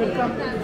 Gracias.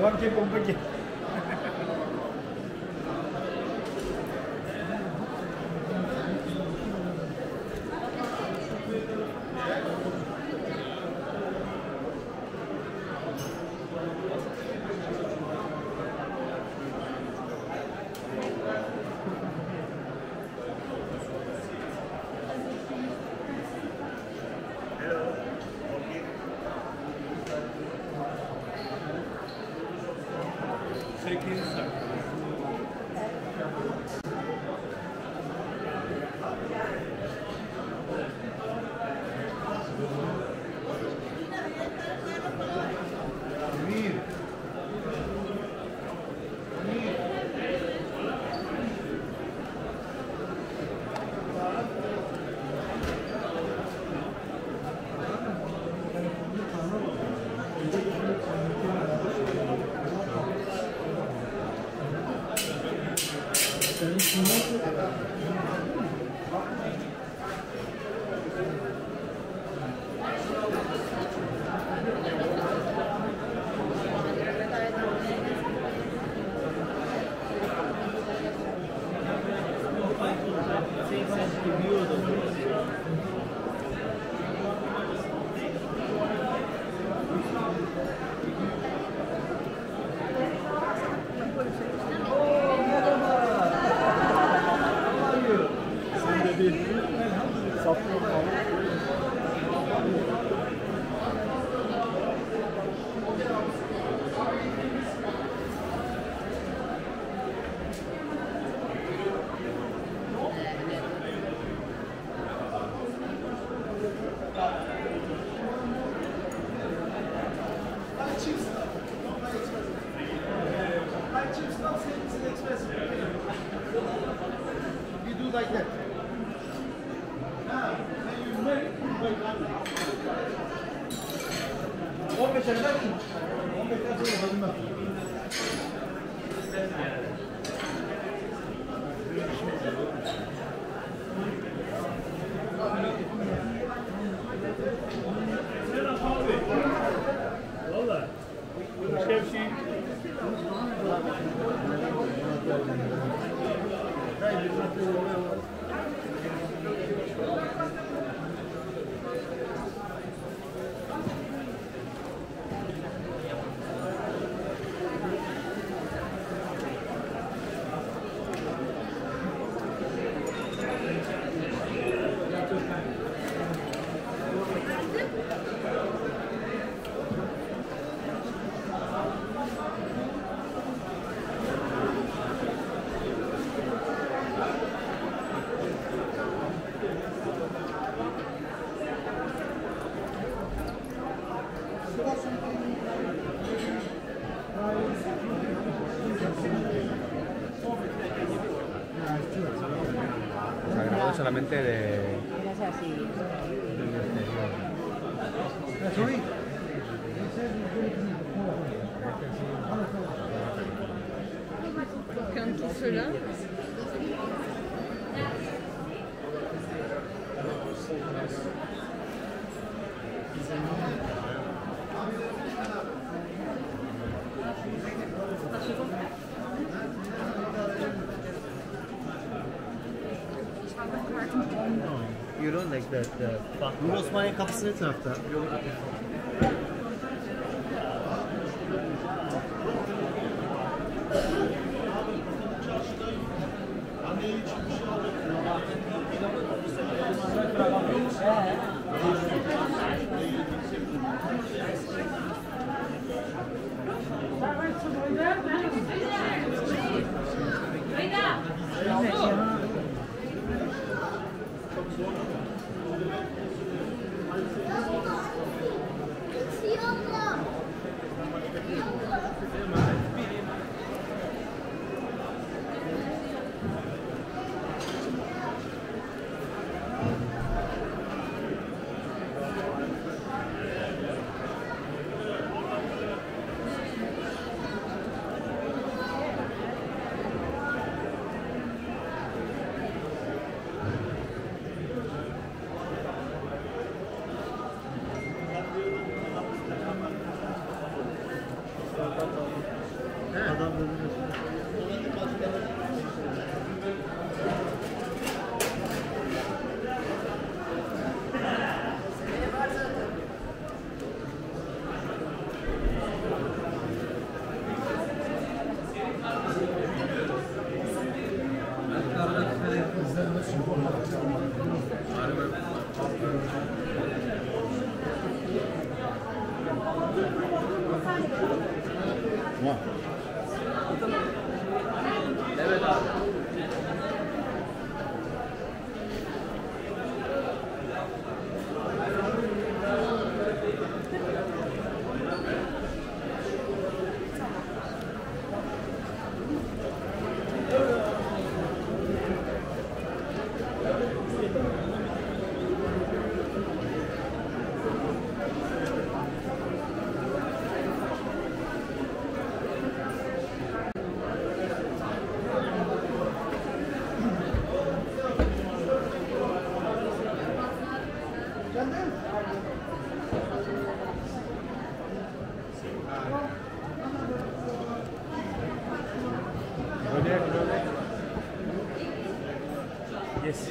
Agora tem vamos aqui. Senin için Elhamdülillah. Sattım. 15 15 solamente de... You don't like that. Uh, Nur Osmaniye kapısı ne tarafta? Yes.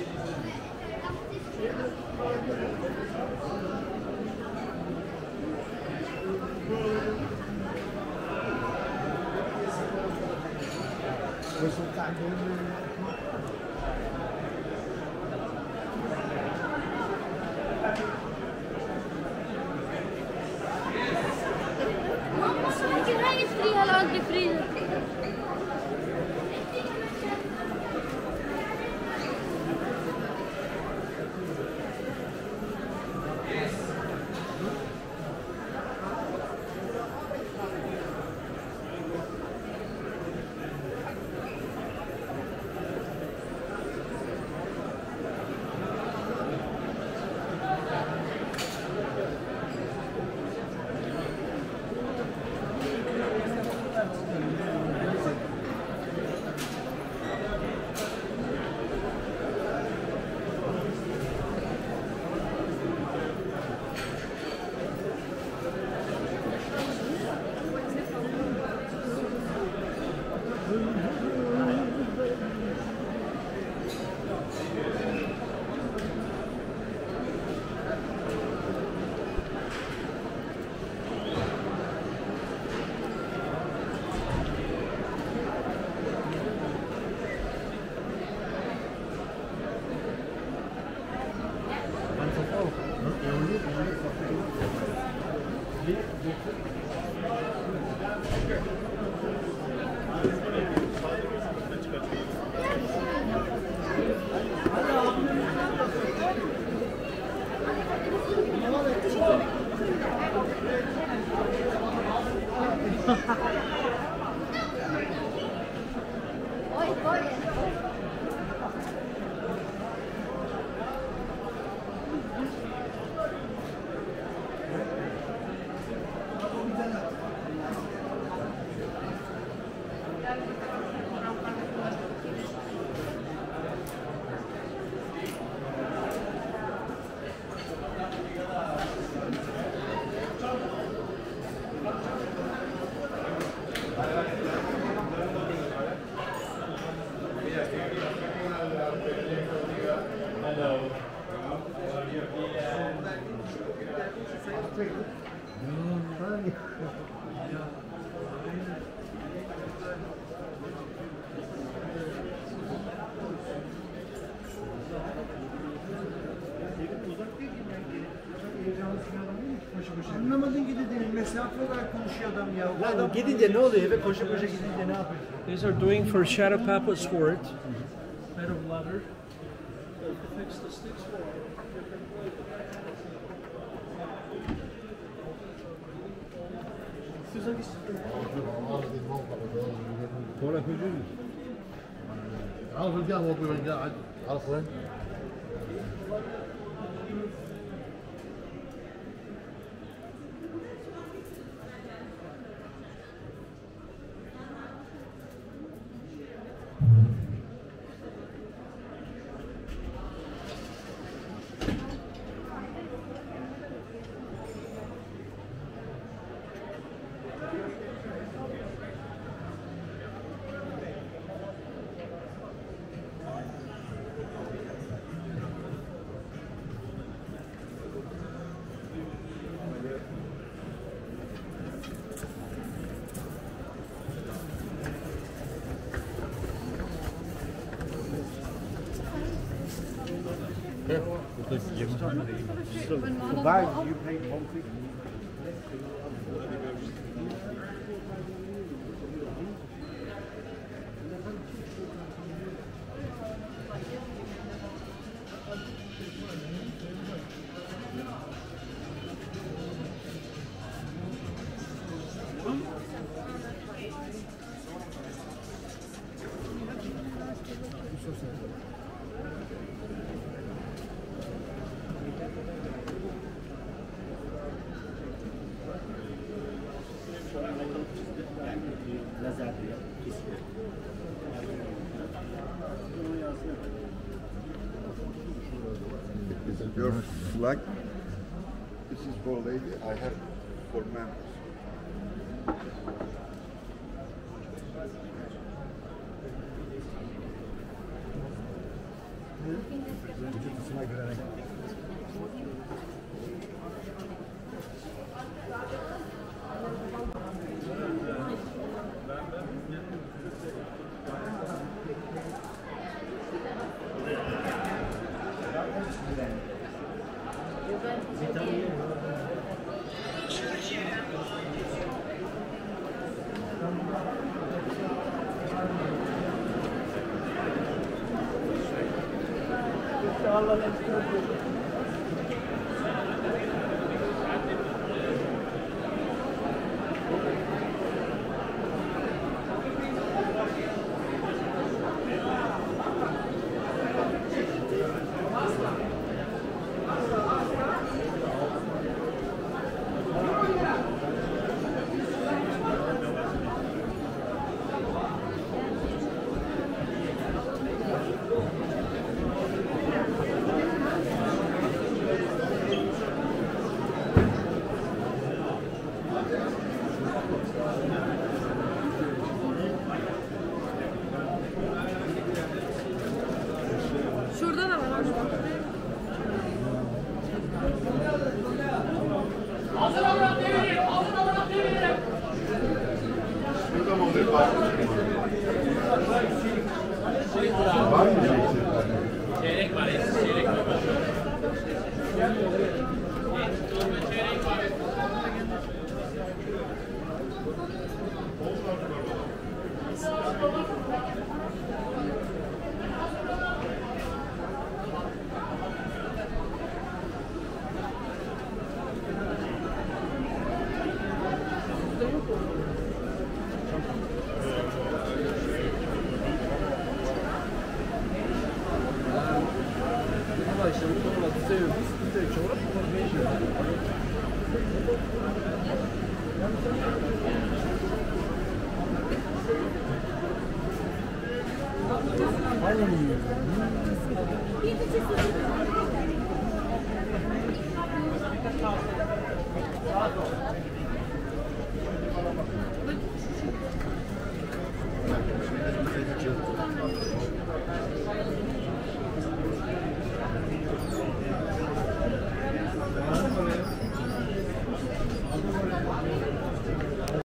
Anlamadın ki dedim. Mesafe olarak konuşuyor adam ya. Bu Lan adam gidince ne oluyor eve koşa koşa gidince ne yapıyor? These are doing for shadow puppet sword. Made of leather. To fix the sticks for ولا في جنة عارف القهوة قاعد عارف وين؟ vai Your flag, this is for lady, I have for men. Allah'ın